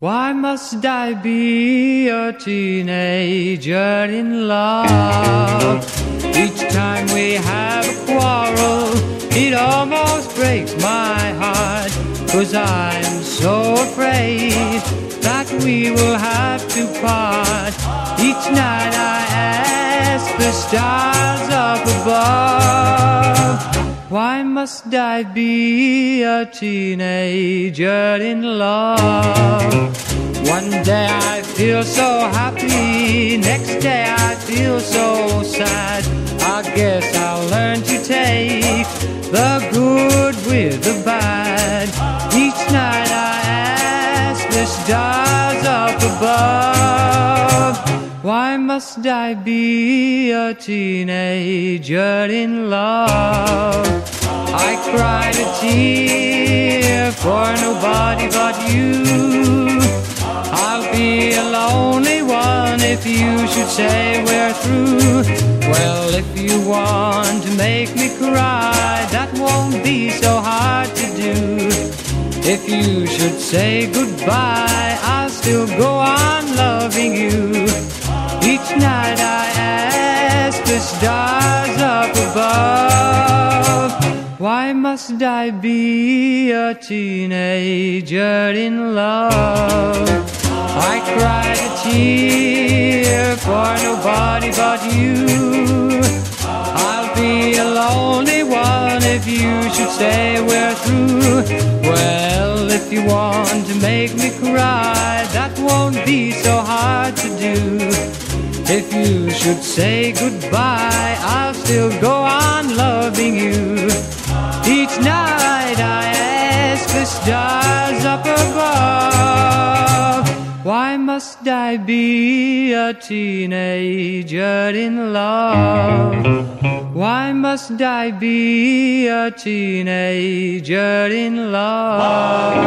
Why must I be a teenager in love? Each time we have a quarrel, it almost breaks my heart. Cause I'm so afraid that we will have to part. Each night I ask the stars up above. Why must I be a teenager in love? Feel so happy, next day I feel so sad. I guess I'll learn to take the good with the bad. Each night I ask the stars up above. Why must I be a teenager in love? I cried a tear for nobody but you. You should say we're through. Well, if you want to make me cry, that won't be so hard to do. If you should say goodbye, I'll still go on loving you. Each night I ask the stars up above, why must I be a teenager in love? I cried a tear nobody but you. I'll be a lonely one if you should say we're through. Well, if you want to make me cry, that won't be so hard to do. If you should say goodbye, I'll still go on loving you. Each night I ask the stars why must I be a teenager in love? Why must I be a teenager in love?